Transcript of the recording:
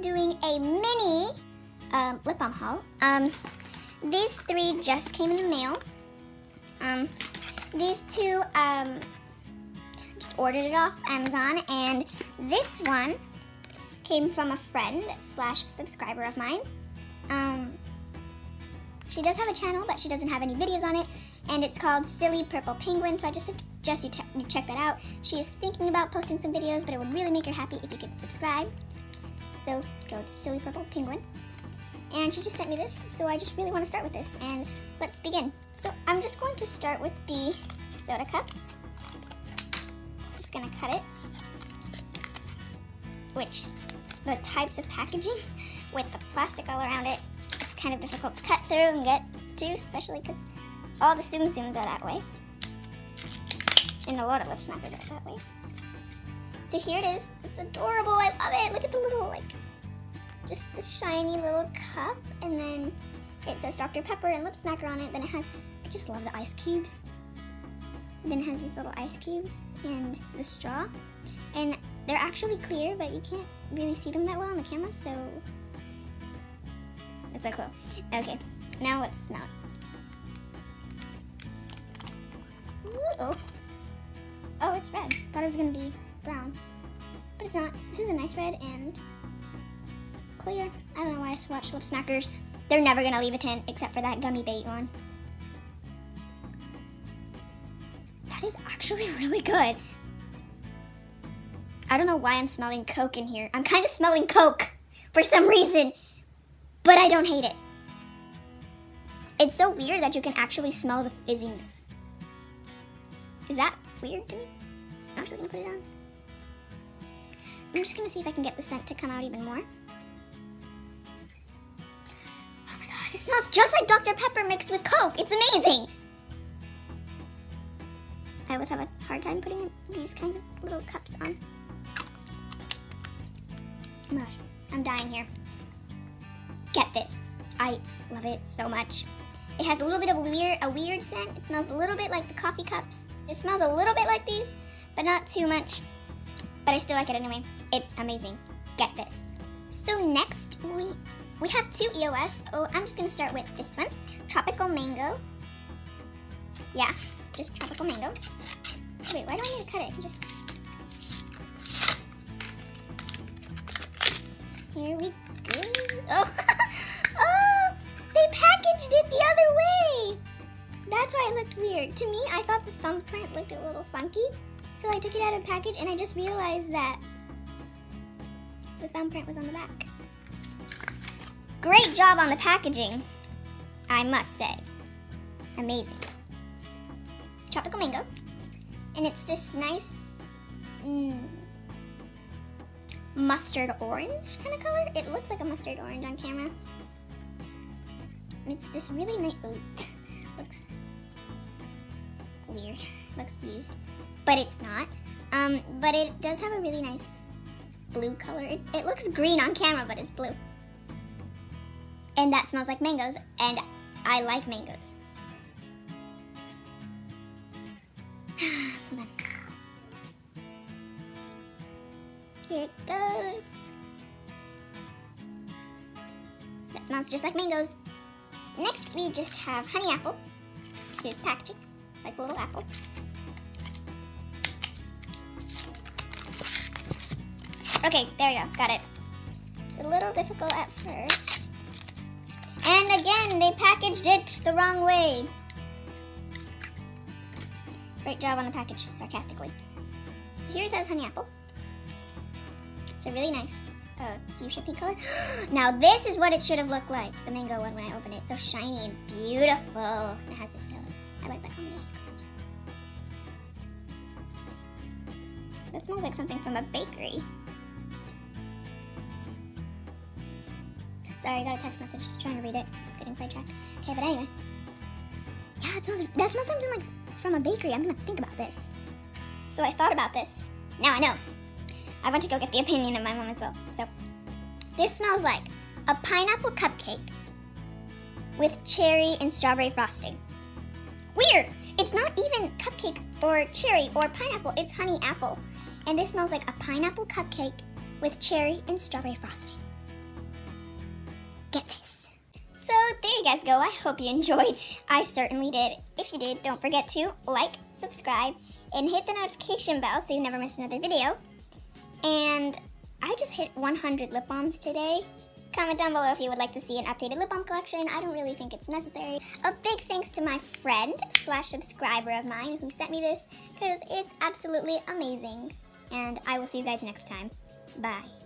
doing a mini um, lip balm haul. Um, these three just came in the mail. Um, these two, um, just ordered it off Amazon, and this one came from a friend slash subscriber of mine. Um, she does have a channel, but she doesn't have any videos on it, and it's called Silly Purple Penguin, so I just suggest you, you check that out. She is thinking about posting some videos, but it would really make her happy if you could subscribe. So go to Silly Purple Penguin. And she just sent me this, so I just really want to start with this, and let's begin. So I'm just going to start with the soda cup. I'm Just gonna cut it. Which, the types of packaging with the plastic all around it, it is kind of difficult to cut through and get to, especially because all the Tsum Tsums are that way. And a lot of lip smackers are that way. So here it is. It's adorable. I love it. Look at the little, like, just the shiny little cup. And then it says Dr. Pepper and lip smacker on it. Then it has, I just love the ice cubes. then it has these little ice cubes and the straw. And they're actually clear, but you can't really see them that well on the camera, so it's so cool. Okay, now let's smell it. oh. Oh, it's red. Thought it was gonna be brown. But it's not. This is a nice red and clear. I don't know why I swatched lip smackers. They're never gonna leave a tint except for that gummy bait one. That is actually really good. I don't know why I'm smelling Coke in here. I'm kind of smelling Coke for some reason, but I don't hate it. It's so weird that you can actually smell the fizziness. Is that weird to me? I'm actually gonna put it on. I'm just gonna see if I can get the scent to come out even more. Oh my god, this smells just like Dr. Pepper mixed with Coke. It's amazing. I always have a hard time putting these kinds of little cups on. Oh my gosh, I'm dying here. Get this. I love it so much. It has a little bit of a weird, a weird scent. It smells a little bit like the coffee cups. It smells a little bit like these, but not too much. But I still like it anyway. It's amazing. Get this. So next, we we have two EOS. Oh, I'm just gonna start with this one. Tropical Mango. Yeah, just Tropical Mango. Wait, why do I need to cut it? Just Here we go. Oh, oh, they packaged it the other way. That's why it looked weird. To me, I thought the thumbprint looked a little funky. So I took it out of the package and I just realized that the thumbprint was on the back. Great job on the packaging, I must say. Amazing. Tropical mango. And it's this nice, mm, mustard orange kind of color. It looks like a mustard orange on camera. And it's this really nice, oh, looks weird, looks used, but it's not. Um, but it does have a really nice blue color. It, it looks green on camera, but it's blue. And that smells like mangoes, and I like mangoes. Here it goes. That smells just like mangoes. Next, we just have honey apple. Here's packaging, like a little apple. Okay, there we go, got it. A little difficult at first. And again, they packaged it the wrong way. Great job on the package, sarcastically. So here it says honey apple. It's a really nice uh, fuchsia pink color. now this is what it should have looked like, the mango one when I opened it. So shiny and beautiful. It has this color. I like that combination That smells like something from a bakery. Sorry, I got a text message trying to read it. Getting sidetracked. Okay, but anyway. Yeah, it smells, that smells something like from a bakery. I'm gonna think about this. So I thought about this. Now I know. I went to go get the opinion of my mom as well. So this smells like a pineapple cupcake with cherry and strawberry frosting. Weird! It's not even cupcake or cherry or pineapple, it's honey apple. And this smells like a pineapple cupcake with cherry and strawberry frosting. This. So there you guys go. I hope you enjoyed. I certainly did. If you did, don't forget to like, subscribe, and hit the notification bell so you never miss another video. And I just hit 100 lip balms today. Comment down below if you would like to see an updated lip balm collection. I don't really think it's necessary. A big thanks to my friend slash subscriber of mine who sent me this because it's absolutely amazing. And I will see you guys next time. Bye.